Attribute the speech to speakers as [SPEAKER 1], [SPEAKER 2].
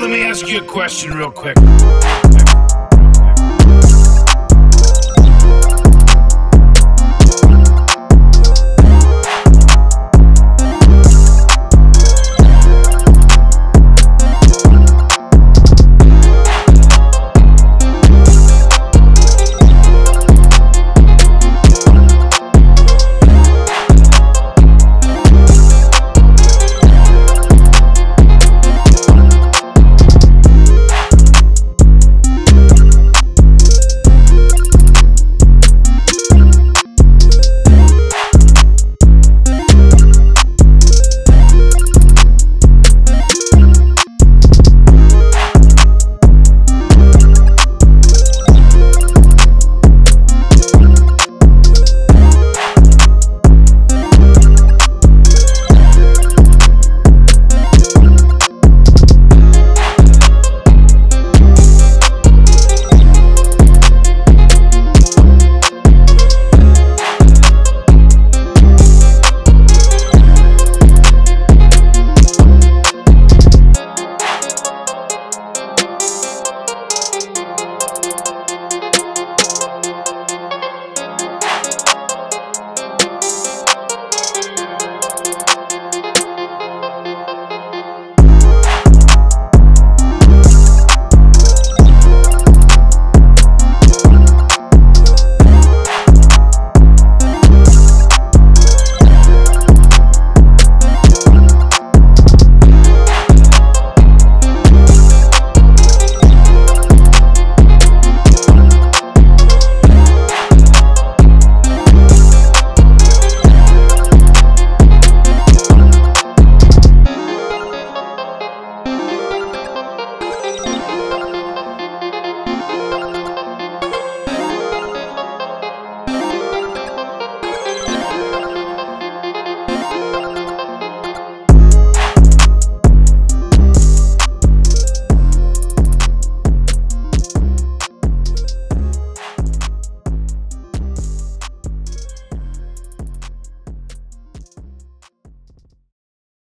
[SPEAKER 1] let me ask you a question real quick.